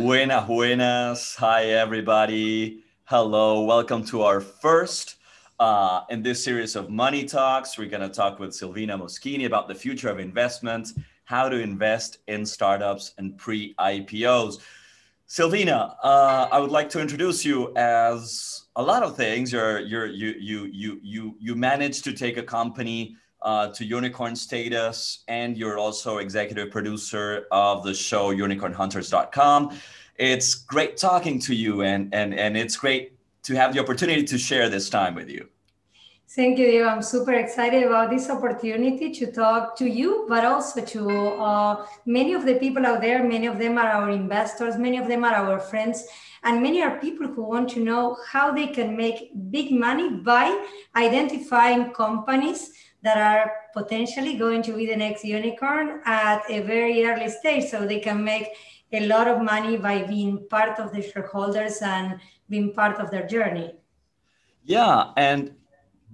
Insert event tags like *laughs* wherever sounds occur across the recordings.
Buenas, buenas. Hi, everybody. Hello. Welcome to our first uh, in this series of money talks. We're going to talk with Silvina Moschini about the future of investment, how to invest in startups and pre IPOs. Silvina, uh, I would like to introduce you as a lot of things. You're, you're, you, you, you, you, you managed to take a company uh, to unicorn status, and you're also executive producer of the show unicornhunters.com. It's great talking to you, and, and, and it's great to have the opportunity to share this time with you. Thank you, Diego. I'm super excited about this opportunity to talk to you, but also to uh, many of the people out there. Many of them are our investors, many of them are our friends, and many are people who want to know how they can make big money by identifying companies that are potentially going to be the next unicorn at a very early stage so they can make a lot of money by being part of the shareholders and being part of their journey. Yeah, and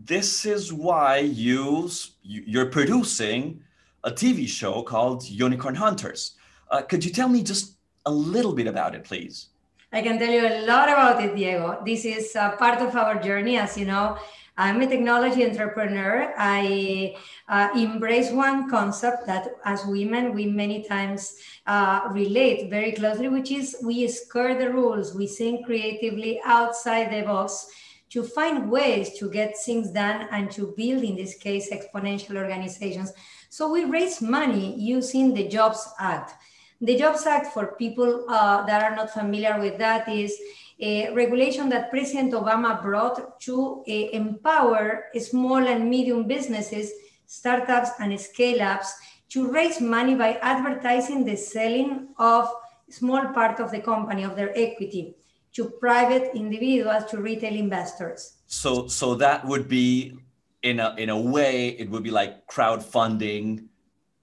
this is why you you're producing a TV show called Unicorn Hunters. Uh, could you tell me just a little bit about it, please? I can tell you a lot about it, Diego. This is uh, part of our journey, as you know. I'm a technology entrepreneur. I uh, embrace one concept that as women, we many times uh, relate very closely, which is we skirt the rules, we think creatively outside the box to find ways to get things done and to build, in this case, exponential organizations. So we raise money using the Jobs Act. The Jobs Act, for people uh, that are not familiar with that, is a regulation that President Obama brought to uh, empower small and medium businesses, startups, and scale ups to raise money by advertising the selling of small part of the company of their equity to private individuals to retail investors. So so that would be in a in a way it would be like crowdfunding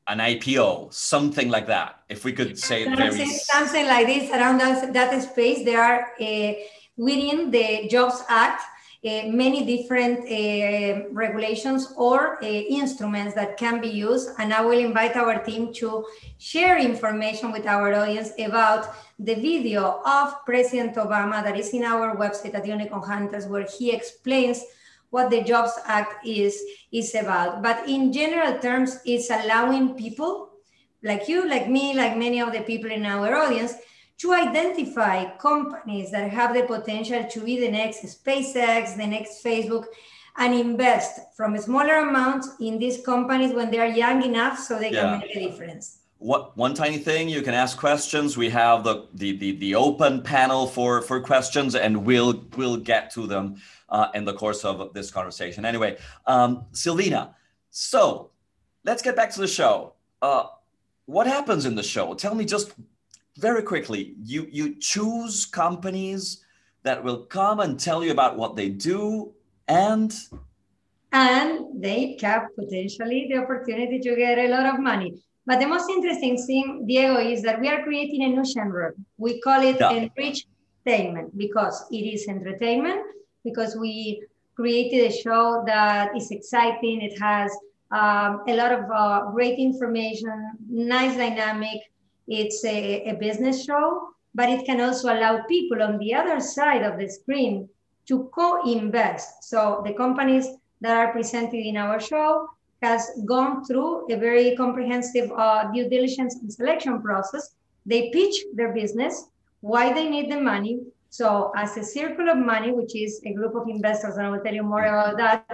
an IPO, something like that. If we could say something, something like this around that, that space, there are uh, within the Jobs Act uh, many different uh, regulations or uh, instruments that can be used. And I will invite our team to share information with our audience about the video of President Obama that is in our website at Unicorn Hunters, where he explains what the Jobs Act is, is about. But in general terms, it's allowing people like you, like me, like many of the people in our audience, to identify companies that have the potential to be the next SpaceX, the next Facebook, and invest from a smaller amounts in these companies when they are young enough so they yeah. can make a difference. What, one tiny thing you can ask questions we have the, the the the open panel for for questions and we'll we'll get to them uh, in the course of this conversation. Anyway, um, Silvina, so let's get back to the show. Uh, what happens in the show? Tell me just very quickly. You you choose companies that will come and tell you about what they do and and they have potentially the opportunity to get a lot of money. But the most interesting thing, Diego, is that we are creating a new genre. We call it yeah. entertainment because it is entertainment because we created a show that is exciting. It has um, a lot of uh, great information, nice dynamic. It's a, a business show, but it can also allow people on the other side of the screen to co-invest. So the companies that are presented in our show has gone through a very comprehensive uh, due diligence and selection process. They pitch their business, why they need the money, so as a circle of money, which is a group of investors, and I will tell you more about that,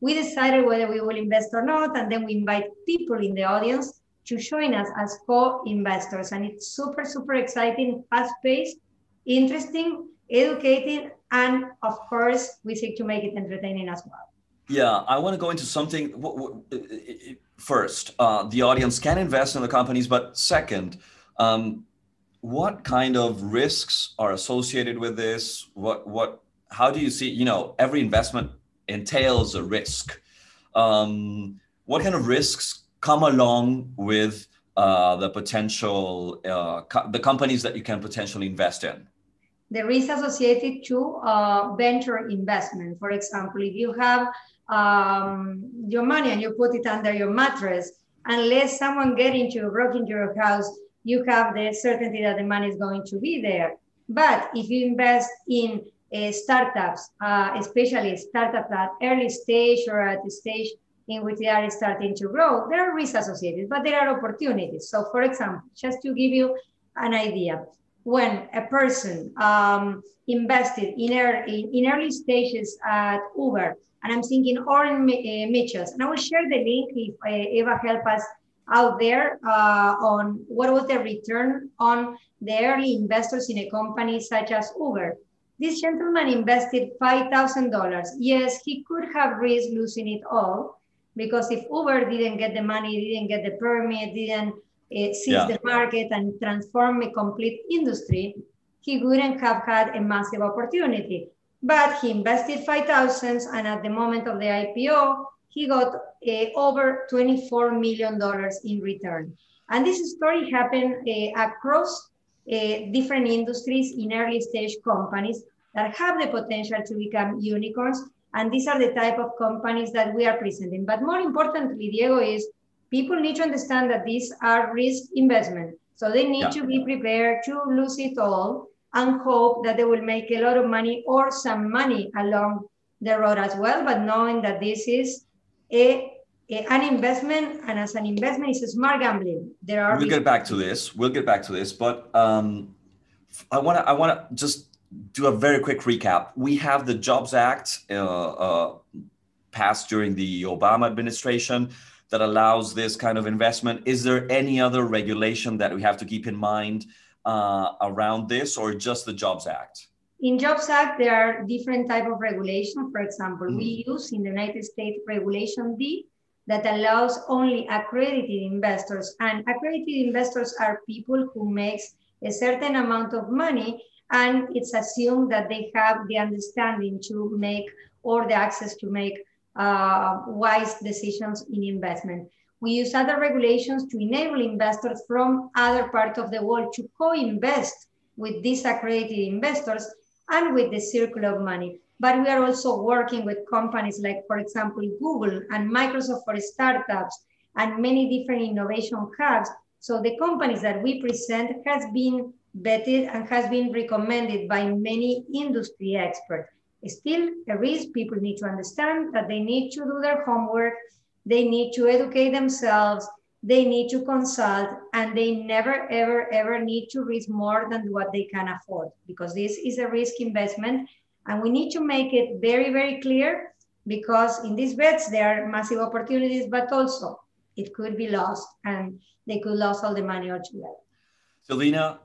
we decided whether we will invest or not, and then we invite people in the audience to join us as co-investors. And it's super, super exciting, fast-paced, interesting, educating, and of course, we seek to make it entertaining as well. Yeah, I want to go into something first. Uh, the audience can invest in the companies, but second, um, what kind of risks are associated with this? What what how do you see? You know, every investment entails a risk. Um, what kind of risks come along with uh, the potential uh, co- the companies that you can potentially invest in? The risk associated to uh, venture investment. For example, if you have um, your money and you put it under your mattress, unless someone get into broke into your house you have the certainty that the money is going to be there. But if you invest in uh, startups, uh, especially startups at early stage or at the stage in which they are starting to grow, there are risks associated, but there are opportunities. So, for example, just to give you an idea, when a person um, invested in, er in, early stages at Uber, and I'm thinking Oren uh, Mitchells, and I will share the link if uh, Eva help us out there uh, on what was the return on the early investors in a company such as Uber. This gentleman invested $5,000. Yes, he could have risked losing it all because if Uber didn't get the money, didn't get the permit, didn't seize yeah. the market and transform a complete industry, he wouldn't have had a massive opportunity. But he invested 5,000 and at the moment of the IPO, he got uh, over $24 million in return. And this story happened uh, across uh, different industries in early stage companies that have the potential to become unicorns. And these are the type of companies that we are presenting. But more importantly, Diego, is people need to understand that these are risk investment. So they need yeah. to be prepared to lose it all and hope that they will make a lot of money or some money along the road as well, but knowing that this is a, a, an investment, and as an investment, it's a smart gambling. There are. We'll get back to this. We'll get back to this, but um, I want to. I want to just do a very quick recap. We have the Jobs Act uh, uh, passed during the Obama administration that allows this kind of investment. Is there any other regulation that we have to keep in mind uh, around this, or just the Jobs Act? In Jobs Act, there are different type of regulation. For example, mm. we use in the United States Regulation D that allows only accredited investors. And accredited investors are people who makes a certain amount of money and it's assumed that they have the understanding to make or the access to make uh, wise decisions in investment. We use other regulations to enable investors from other parts of the world to co-invest with these accredited investors and with the circle of money. But we are also working with companies like, for example, Google and Microsoft for startups and many different innovation hubs. So the companies that we present has been vetted and has been recommended by many industry experts. Still, a risk people need to understand that they need to do their homework, they need to educate themselves, they need to consult and they never ever ever need to risk more than what they can afford because this is a risk investment and we need to make it very very clear because in these bets there are massive opportunities but also it could be lost and they could lose all the money altogether. Silvina,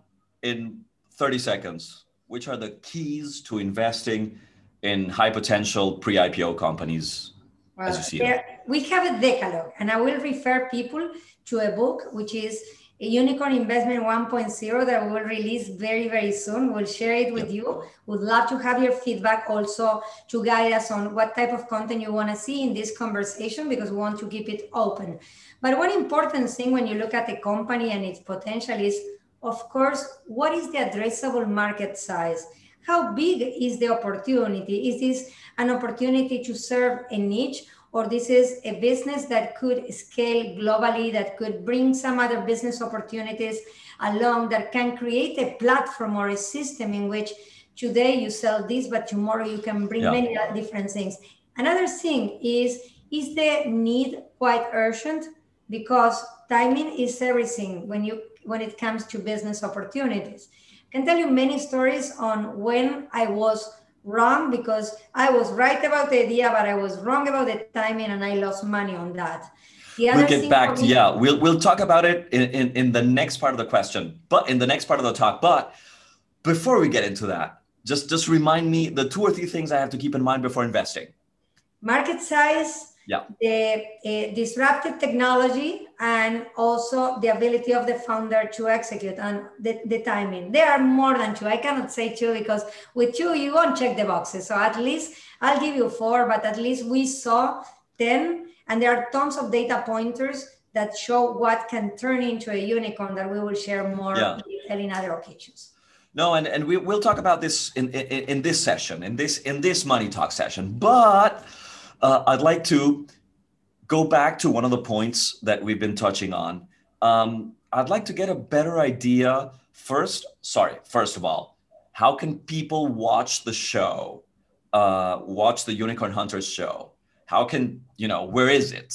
in 30 seconds which are the keys to investing in high potential pre-ipo companies well, as you see there, we have a decalogue and i will refer people to a book, which is a Unicorn Investment 1.0 that we will release very, very soon. We'll share it with you. Would love to have your feedback also to guide us on what type of content you want to see in this conversation because we want to keep it open. But one important thing when you look at a company and its potential is, of course, what is the addressable market size? How big is the opportunity? Is this an opportunity to serve a niche? or this is a business that could scale globally, that could bring some other business opportunities along, that can create a platform or a system in which today you sell this, but tomorrow you can bring yeah. many different things. Another thing is, is the need quite urgent? Because timing is everything when you when it comes to business opportunities. Can tell you many stories on when I was wrong because I was right about the idea, but I was wrong about the timing and I lost money on that. we'll get back to, yeah, we'll, we'll talk about it in, in, in the next part of the question, but in the next part of the talk. But before we get into that, just, just remind me the two or three things I have to keep in mind before investing. Market size, yeah. the uh, disruptive technology and also the ability of the founder to execute and the, the timing. There are more than two. I cannot say two because with two, you won't check the boxes. So at least I'll give you four, but at least we saw 10 and there are tons of data pointers that show what can turn into a unicorn that we will share more yeah. in other occasions. No, and, and we, we'll talk about this in, in, in this session, in this in this money talk session. But uh, I'd like to go back to one of the points that we've been touching on. Um, I'd like to get a better idea. First, sorry, first of all, how can people watch the show? Uh, watch the Unicorn Hunters show? How can, you know, where is it?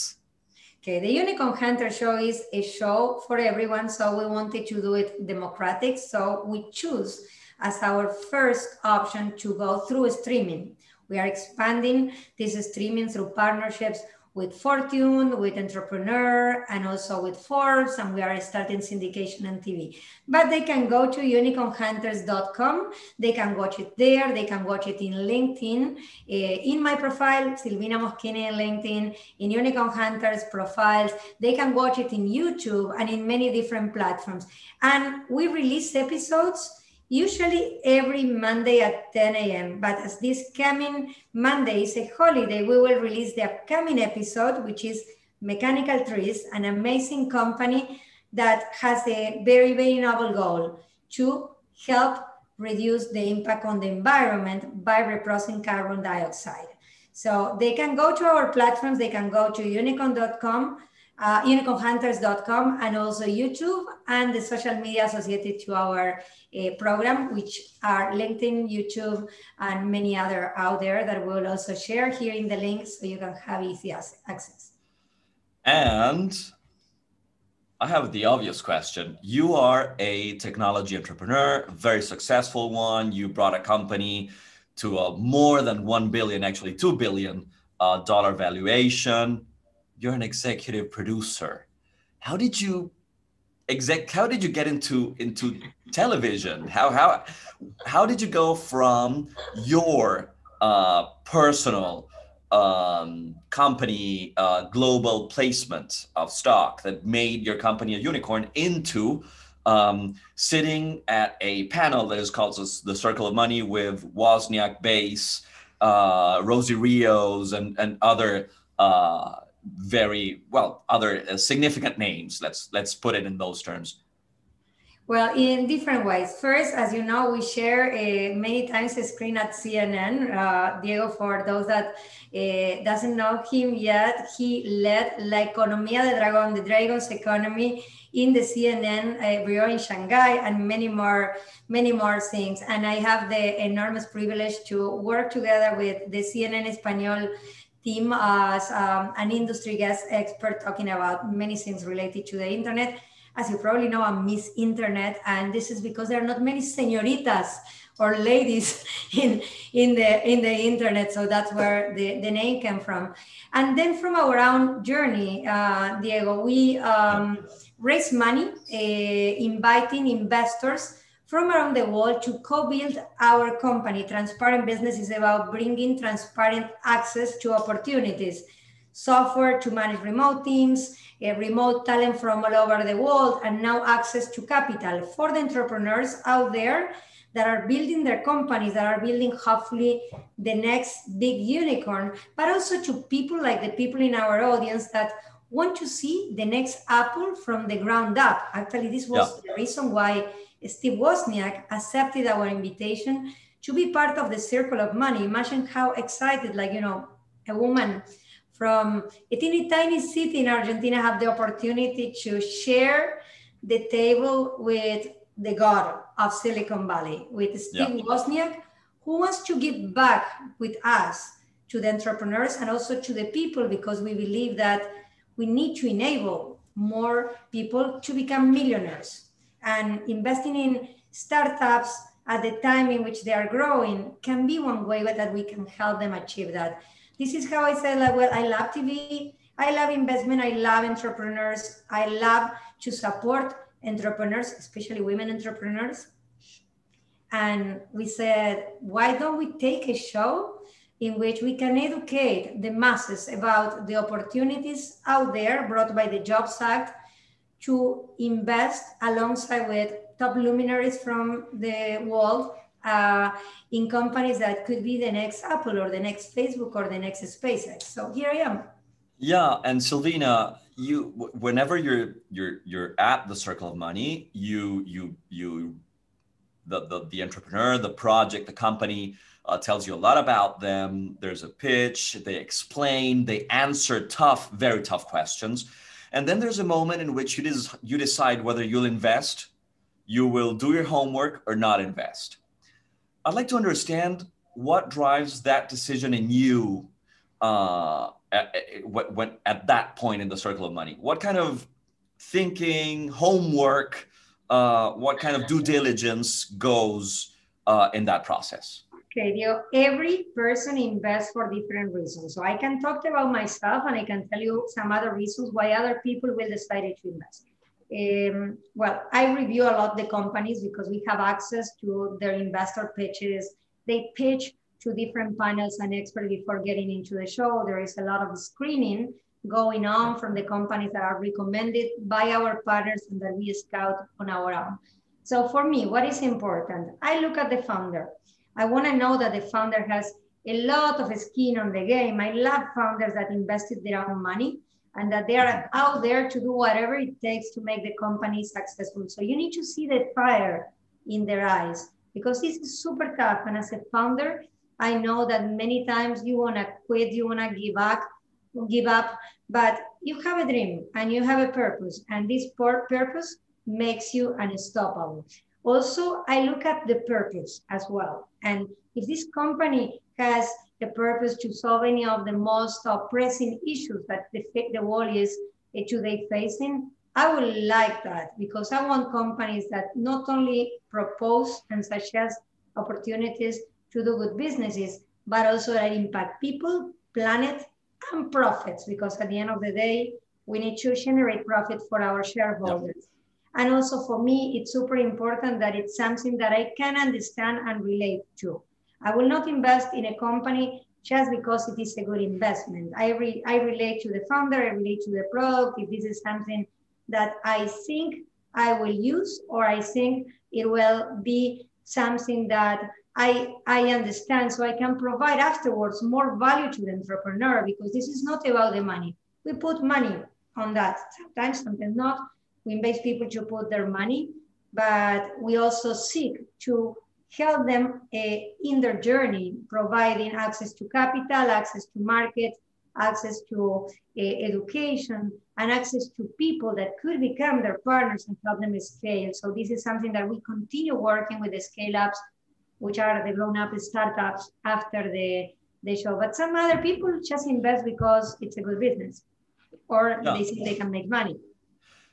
Okay, the Unicorn Hunter show is a show for everyone, so we wanted to do it democratic. So we choose as our first option to go through streaming. We are expanding this streaming through partnerships with Fortune, with Entrepreneur, and also with Forbes, and we are starting syndication on TV. But they can go to unicornhunters.com. They can watch it there. They can watch it in LinkedIn. Uh, in my profile, Silvina Moschini in LinkedIn, in Unicorn Hunters profiles. They can watch it in YouTube and in many different platforms. And we release episodes usually every Monday at 10 a.m. But as this coming Monday is a holiday, we will release the upcoming episode, which is Mechanical Trees, an amazing company that has a very, very noble goal to help reduce the impact on the environment by reprocessing carbon dioxide. So they can go to our platforms, they can go to unicorn.com uh, unicornhunters.com and also YouTube and the social media associated to our uh, program, which are LinkedIn, YouTube, and many other out there that we'll also share here in the link so you can have easy access. And I have the obvious question. You are a technology entrepreneur, very successful one. You brought a company to a more than 1 billion, actually 2 billion uh, dollar valuation you're an executive producer. How did you exec how did you get into into television? How how how did you go from your uh, personal um, company uh, global placement of stock that made your company a unicorn into um, sitting at a panel that is called the Circle of Money with Wozniak Bass, uh, Rosie Rios, and, and other uh, very well other uh, significant names. Let's let's put it in those terms. Well in different ways. First as you know we share uh, many times a screen at cnn uh, diego for those that uh, doesn't know him yet he led la economía de dragón the dragon's economy in the cnn uh, bureau in shanghai and many more many more things. And i have the enormous privilege to work together with the cnn espanol team as um, an industry guest expert talking about many things related to the internet. As you probably know, I'm Miss Internet, and this is because there are not many senoritas or ladies *laughs* in in the in the internet. So that's where the, the name came from. And then from our own journey, uh, Diego, we um, raise money, uh, inviting investors from around the world to co-build our company. Transparent Business is about bringing transparent access to opportunities, software to manage remote teams, eh, remote talent from all over the world, and now access to capital for the entrepreneurs out there that are building their companies, that are building hopefully the next big unicorn, but also to people like the people in our audience that want to see the next Apple from the ground up. Actually, this was yeah. the reason why Steve Wozniak accepted our invitation to be part of the Circle of Money. Imagine how excited, like, you know, a woman from a teeny tiny city in Argentina have the opportunity to share the table with the god of Silicon Valley, with Steve yeah. Wozniak, who wants to give back with us to the entrepreneurs and also to the people because we believe that we need to enable more people to become millionaires and investing in startups at the time in which they are growing can be one way that we can help them achieve that. This is how I say, like, well, I love TV, I love investment, I love entrepreneurs, I love to support entrepreneurs, especially women entrepreneurs. And we said, why don't we take a show in which we can educate the masses about the opportunities out there brought by the Jobs Act to invest alongside with top luminaries from the world uh, in companies that could be the next Apple or the next Facebook or the next SpaceX. So here I am. Yeah, and Silvina, you whenever you're you're you're at the Circle of Money, you you you the the, the entrepreneur, the project, the company uh, tells you a lot about them. There's a pitch. They explain. They answer tough, very tough questions And then there's a moment in which you, des- you decide whether you'll invest, you will do your homework, or not invest. I'd like to understand what drives that decision in you uh, at, when, at that point in the circle of money. What kind of thinking, homework, uh, what kind of due diligence goes uh, in that process? Okay, Diego, every person invests for different reasons. So I can talk about myself and I can tell you some other reasons why other people will decide to invest. Um, well, I review a lot the companies because we have access to their investor pitches. They pitch to different panels and experts before getting into the show. There is a lot of screening going on from the companies that are recommended by our partners and that we scout on our own. So for me, what is important? I look at the founder. I want to know that the founder has a lot of skin on the game. I love founders that invested their own money and that they are out there to do whatever it takes to make the company successful. So you need to see the fire in their eyes because this is super tough. And as a founder, I know that many times you want to quit, you want to give up, give up, but you have a dream and you have a purpose, and this purpose makes you unstoppable. Also, I look at the purpose as well. And if this company has a purpose to solve any of the most pressing issues that the, the world is uh, today facing, I would like that because I want companies that not only propose and suggest opportunities to do good businesses, but also that impact people, planet, and profits. Because at the end of the day, we need to generate profit for our shareholders. Yep. And also for me, it's super important that it's something that I can understand and relate to. I will not invest in a company just because it is a good investment. I, re, I relate to the founder, I relate to the product. If this is something that I think I will use or I think it will be something that I, I understand so I can provide afterwards more value to the entrepreneur because this is not about the money. We put money on that. Sometimes, sometimes not we invite people to put their money, but we also seek to help them uh, in their journey, providing access to capital, access to market, access to uh, education, and access to people that could become their partners and help them scale. So this is something that we continue working with the scale-ups, which are the grown-up startups after the, the show. But some other people just invest because it's a good business or yeah. they think they can make money.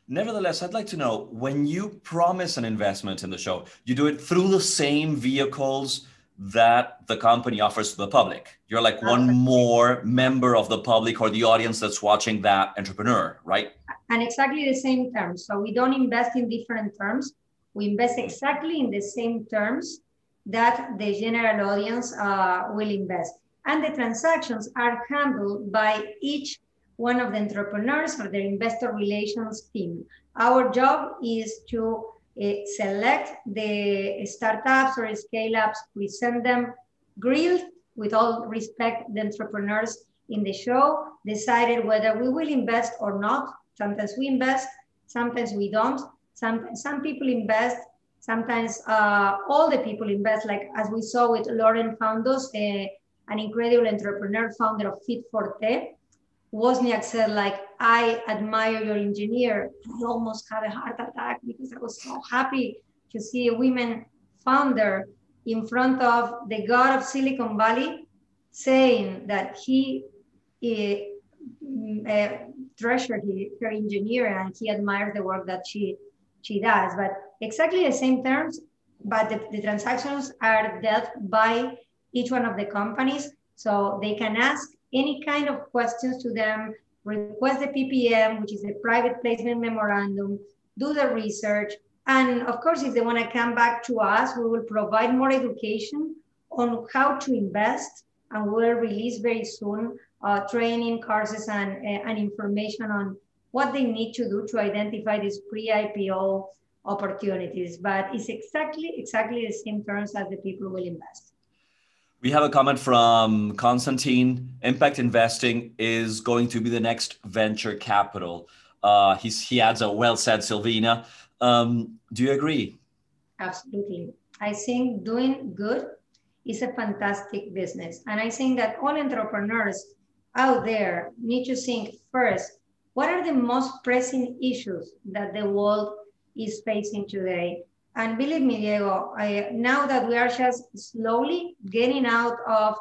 Nevertheless, I'd like to know when you promise an investment in the show, you do it through the same vehicles that the company offers to the public. You're like one more member of the public or the audience that's watching that entrepreneur, right? And exactly the same terms. So we don't invest in different terms. We invest mm-hmm. exactly in the same terms that the general audience uh, will invest. And the transactions are handled by each one of the entrepreneurs or their investor relations team. Our job is to uh, select the startups or scale ups, present them grilled with all respect the entrepreneurs in the show, decided whether we will invest or not. Sometimes we invest, sometimes we don't. Some, some people invest, sometimes uh, all the people invest, like as we saw with Lauren Foundos, uh, an incredible entrepreneur, founder of Fit Forte Wozniak said, like, I admire your engineer. I almost had a heart attack because I was so happy to see a women founder in front of the god of Silicon Valley saying that he uh, treasured her engineer and he admires the work that she she does. But exactly the same terms, but the, the transactions are dealt by each one of the companies. So they can ask any kind of questions to them, request the PPM, which is a private placement memorandum, do the research. And of course, if they want to come back to us, we will provide more education on how to invest and we'll release very soon uh, training courses and, uh, and information on what they need to do to identify these pre-IPO opportunities. But it's exactly, exactly the same terms as the people will invest. We have a comment from Constantine. Impact investing is going to be the next venture capital. Uh, he's, he adds a well said, Silvina. Um, do you agree? Absolutely. I think doing good is a fantastic business. And I think that all entrepreneurs out there need to think first what are the most pressing issues that the world is facing today? And believe me, Diego, I, now that we are just slowly getting out of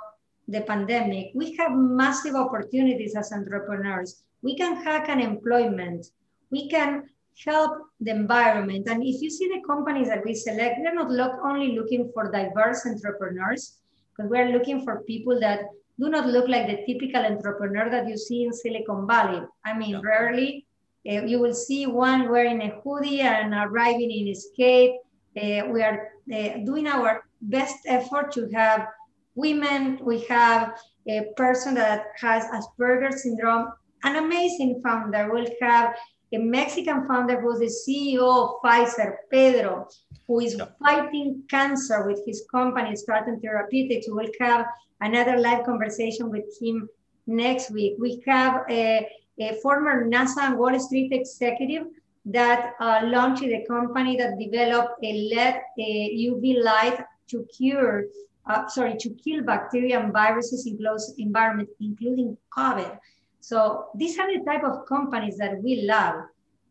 the pandemic, we have massive opportunities as entrepreneurs. We can hack unemployment. We can help the environment. And if you see the companies that we select, they're not look, only looking for diverse entrepreneurs, because we're looking for people that do not look like the typical entrepreneur that you see in Silicon Valley. I mean, yeah. rarely uh, you will see one wearing a hoodie and arriving in a skate. Uh, we are uh, doing our best effort to have women. We have a person that has Asperger's syndrome, an amazing founder. We'll have a Mexican founder who's the CEO of Pfizer, Pedro, who is yeah. fighting cancer with his company, Starton Therapeutics. We'll have another live conversation with him next week. We have a, a former NASA and Wall Street executive that uh, launched a company that developed a LED a UV light to cure, uh, sorry, to kill bacteria and viruses in close environment, including COVID. So these are the type of companies that we love.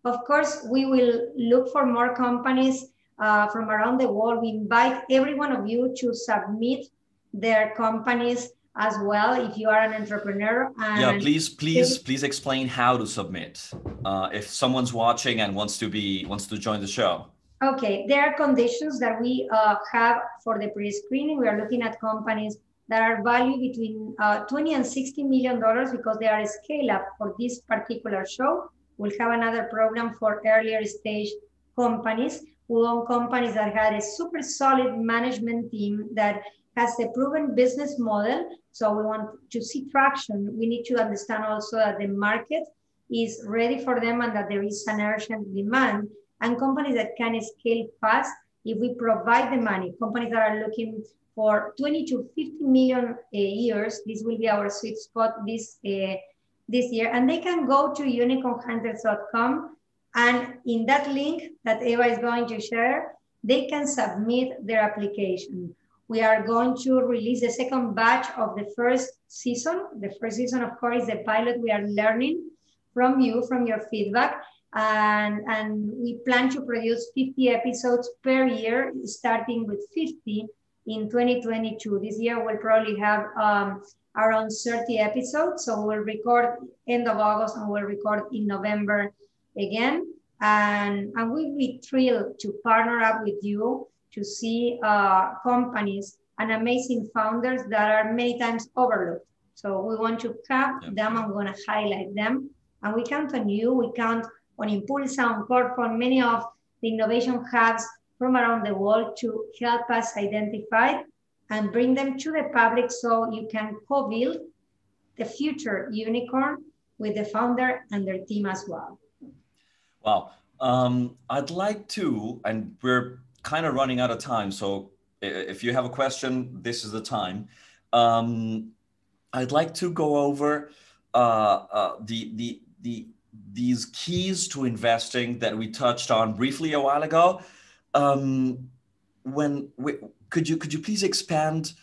Of course, we will look for more companies uh, from around the world. We invite every one of you to submit their companies as well if you are an entrepreneur. yeah, please, please, please explain how to submit uh, if someone's watching and wants to be wants to join the show. Okay, there are conditions that we uh, have for the pre-screening. We are looking at companies that are valued between uh, 20 and 60 million dollars because they are a scale up for this particular show. We'll have another program for earlier stage companies. We own companies that had a super solid management team that has a proven business model. So we want to see traction. We need to understand also that the market is ready for them and that there is an urgent demand and companies that can scale fast if we provide the money, companies that are looking for 20 to 50 million uh, years, this will be our sweet spot this, uh, this year. And they can go to unicornhunters.com and in that link that Eva is going to share, they can submit their application we are going to release the second batch of the first season. The first season, of course, is the pilot. We are learning from you, from your feedback. And, and we plan to produce 50 episodes per year, starting with 50 in 2022. This year, we'll probably have um, around 30 episodes. So we'll record end of August and we'll record in November again. And, and we'll be thrilled to partner up with you to see uh, companies and amazing founders that are many times overlooked. So we want to have yeah. them. I'm going to highlight them. And we count on you. We count on Impulsa, on Corfo, many of the innovation hubs from around the world to help us identify and bring them to the public so you can co-build the future unicorn with the founder and their team as well. Wow. Um, I'd like to, and we're kind of running out of time. So if you have a question, this is the time. Um, I'd like to go over uh, uh, the, the, the, these keys to investing that we touched on briefly a while ago. Um, when we, could you could you please expand?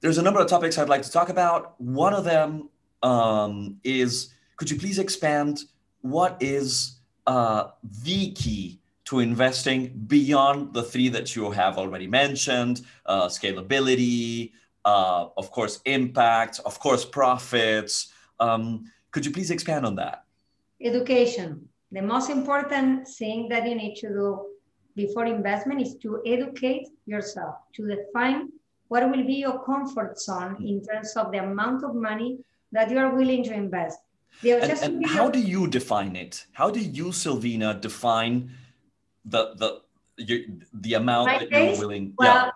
There's a number of topics I'd like to talk about. One of them um, is could you please expand what is uh, the key to investing beyond the three that you have already mentioned uh, scalability, uh, of course, impact, of course, profits. Um, could you please expand on that? Education. The most important thing that you need to do before investment is to educate yourself, to define what will be your comfort zone in terms of the amount of money that you are willing to invest. And, and how do you define it? How do you, Silvina, define the the you, the amount My that case, you're willing well,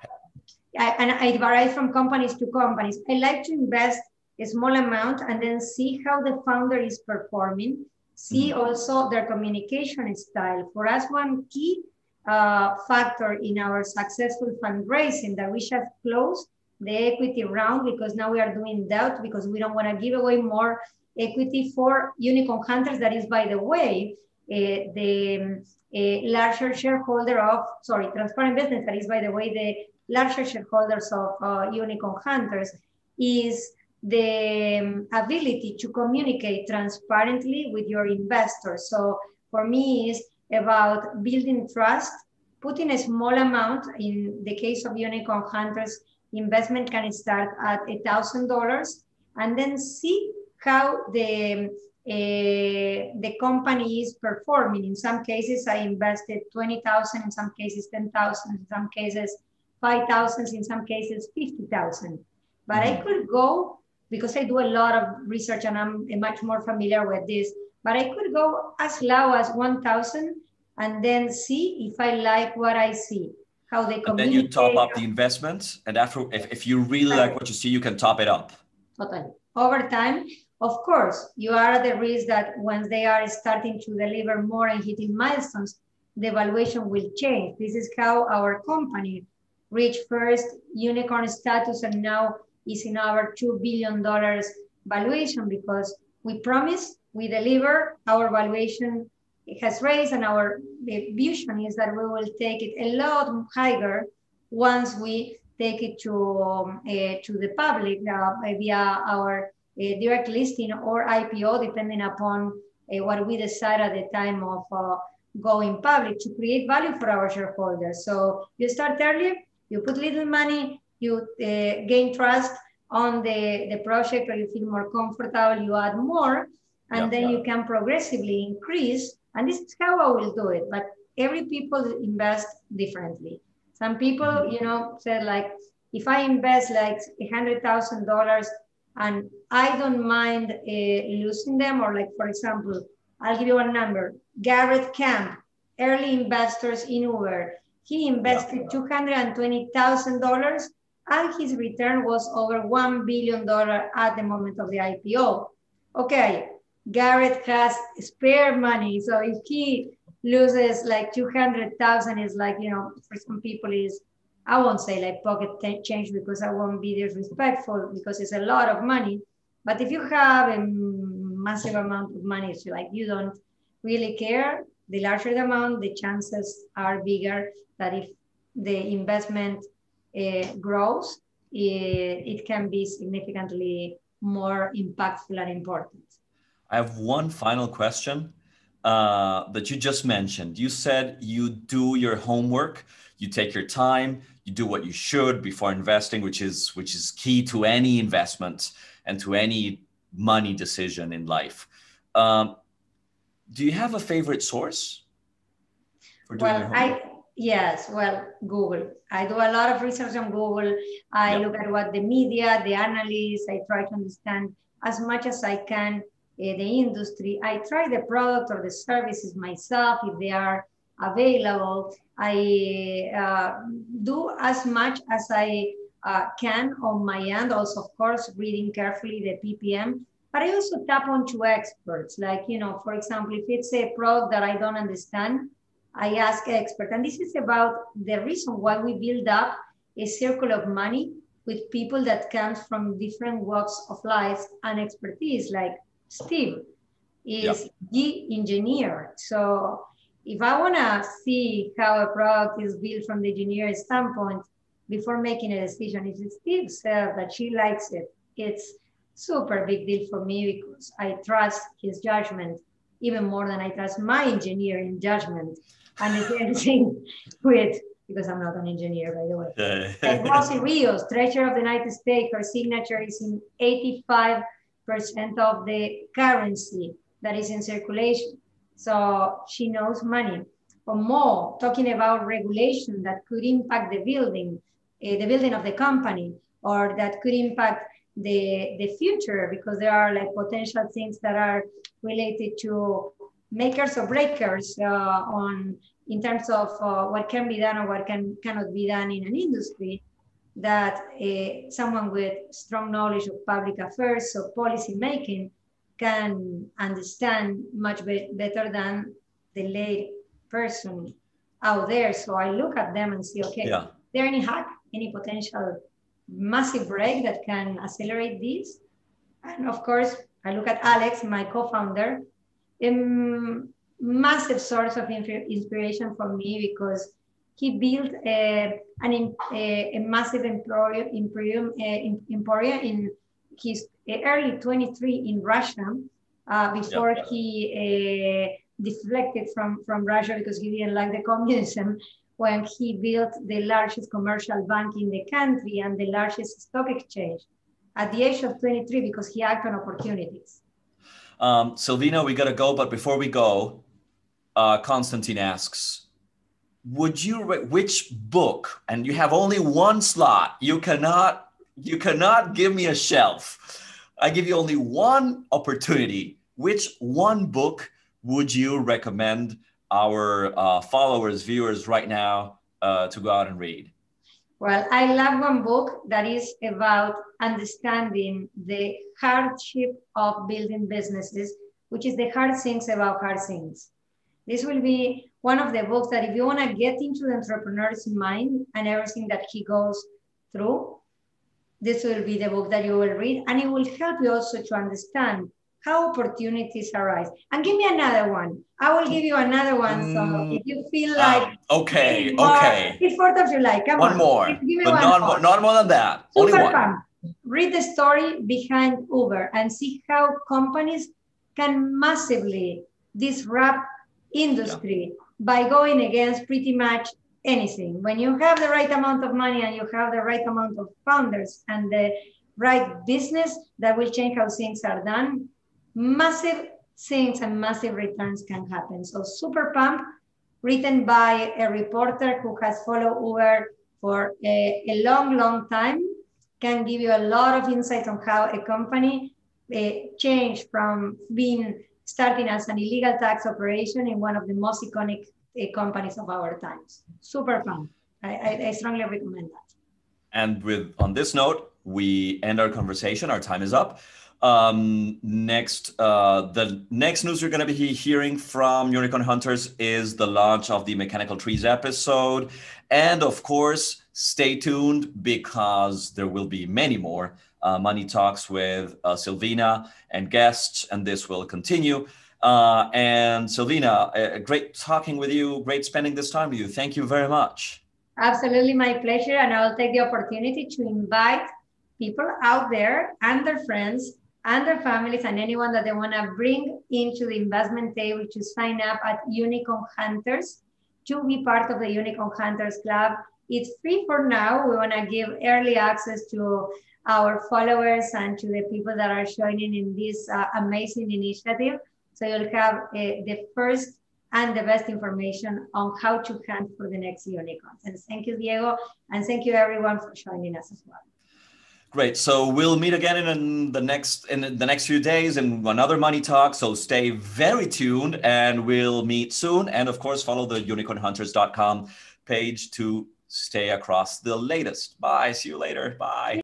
yeah. and it varies from companies to companies. I like to invest a small amount and then see how the founder is performing. See mm-hmm. also their communication style. For us, one key uh, factor in our successful fundraising that we just closed the equity round because now we are doing that because we don't want to give away more equity for unicorn hunters. That is, by the way, uh, the a larger shareholder of, sorry, Transparent Business, that is, by the way, the larger shareholders of uh, Unicorn Hunters, is the um, ability to communicate transparently with your investors. So for me, is about building trust, putting a small amount. In the case of Unicorn Hunters, investment can start at a thousand dollars, and then see how the uh, the company is performing. In some cases, I invested 20,000, in some cases 10,000, in some cases 5,000, in some cases 50,000. But mm-hmm. I could go, because I do a lot of research and I'm much more familiar with this, but I could go as low as 1,000 and then see if I like what I see, how they communicate. And then you top up the investments. And after, if, if you really like what you see, you can top it up. Totally. Over time, of course, you are at the risk that when they are starting to deliver more and hitting milestones, the valuation will change. This is how our company reached first unicorn status and now is in our $2 billion valuation because we promise, we deliver, our valuation has raised and our vision is that we will take it a lot higher once we take it to, um, uh, to the public uh, via our direct listing or IPO, depending upon uh, what we decide at the time of uh, going public to create value for our shareholders. So you start early, you put little money, you uh, gain trust on the, the project or you feel more comfortable, you add more, and yep, then yep. you can progressively increase. And this is how I will do it. But every people invest differently. Some people, mm-hmm. you know, said like, if I invest like a hundred thousand dollars and I don't mind uh, losing them. Or like, for example, I'll give you a number. Garrett Camp, early investors in Uber. He invested $220,000 and his return was over $1 billion at the moment of the IPO. Okay, Garrett has spare money. So if he loses like 200,000 is like, you know, for some people is I won't say like pocket change because I won't be disrespectful because it's a lot of money. But if you have a massive amount of money, so like you don't really care, the larger the amount, the chances are bigger that if the investment uh, grows, it, it can be significantly more impactful and important. I have one final question uh, that you just mentioned. You said you do your homework, you take your time, you do what you should before investing, which is which is key to any investment and to any money decision in life. Um, do you have a favorite source for doing well, I yes, well, Google. I do a lot of research on Google. I yep. look at what the media, the analysts. I try to understand as much as I can uh, the industry. I try the product or the services myself if they are available. I uh, do as much as I uh, can on my end, also, of course, reading carefully the PPM. But I also tap onto experts. Like, you know, for example, if it's a product that I don't understand, I ask expert. And this is about the reason why we build up a circle of money with people that comes from different walks of life and expertise. Like Steve is the engineer. So if I want to see how a product is built from the engineer standpoint before making a decision, if Steve says that she likes it, it's super big deal for me because I trust his judgment even more than I trust my engineering judgment. And the same *laughs* thing with because I'm not an engineer, by the way. and Rosie Rios, Treasurer of the United States, her signature is in 85% of the currency that is in circulation. So she knows money. Or more, talking about regulation that could impact the building, uh, the building of the company, or that could impact the, the future because there are like potential things that are related to makers or breakers uh, on in terms of uh, what can be done or what can cannot be done in an industry that uh, someone with strong knowledge of public affairs or policy making can understand much be better than the lay person out there. So I look at them and see, okay, yeah. there any hack, any potential massive break that can accelerate this? And of course, I look at Alex, my co-founder, a massive source of inspiration for me because he built a, an, a, a massive emporium, emporium, uh, emporium in his early 23 in Russia uh, before yep. he uh, deflected from, from Russia because he didn't like the communism when he built the largest commercial bank in the country and the largest stock exchange at the age of 23 because he acted on opportunities. Um, Silvina, we got to go, but before we go, uh, Constantine asks, would you which book and you have only one slot you cannot you cannot give me a shelf i give you only one opportunity. Which one book would you recommend our uh, followers viewers right now uh, to go out and read? Well i love one book that is about understanding the hardship of building businesses which is the hard things about hard things. This will be one of the books that if you want to get into the entrepreneur's mind and everything that he goes through, this will be the book that you will read. And it will help you also to understand how opportunities arise. And give me another one. I will give you another one. So mm, if you feel um, like um, okay, more, okay, it's Fourth of July. Come one on, more, give me but one not more. not more than that. Super Only one. Fun. Read the story behind Uber and see how companies can massively disrupt industry yeah. by going against pretty much anything. When you have the right amount of money and you have the right amount of founders and the right business that will change how things are done, massive things and massive returns can happen. So Super Pumped, written by a reporter who has followed Uber for a, a long, long time, can give you a lot of insight on how a company uh, changed from being starting as an illegal tax operation in one of the most iconic companies of our times. Super fun. I, I, I strongly recommend that. And with on this note, we end our conversation. Our time is up. Um, next, uh, the next news you're going to be hearing from Unicorn Hunters is the launch of the Mechanical Trees episode. And of course, stay tuned because there will be many more uh, Money Talks with uh, and guests, and this will continue. Uh, and Silvina, uh, great talking with you, great spending this time with you. Thank you very much. Absolutely, my pleasure. And I'll take the opportunity to invite people out there and their friends and their families and anyone that they want to bring into the investment table to sign up at Unicorn Hunters to be part of the Unicorn Hunters Club. It's free for now. We want to give early access to our followers and to the people that are joining in this uh, amazing initiative. So you'll have uh, the first and the best information on how to hunt for the next unicorns. And thank you, Diego, and thank you everyone for joining us as well. Great. So we'll meet again in the next in the next few days in another money talk. So stay very tuned, and we'll meet soon. And of course, follow the unicornhunters.com page to stay across the latest. Bye. See you later. Bye.